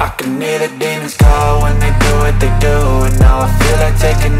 I can hear the demons call when they do what they do And now I feel like taking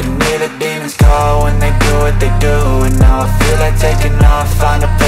can hear the demons call when they do what they do And now I feel like taking off, find a